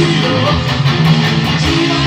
白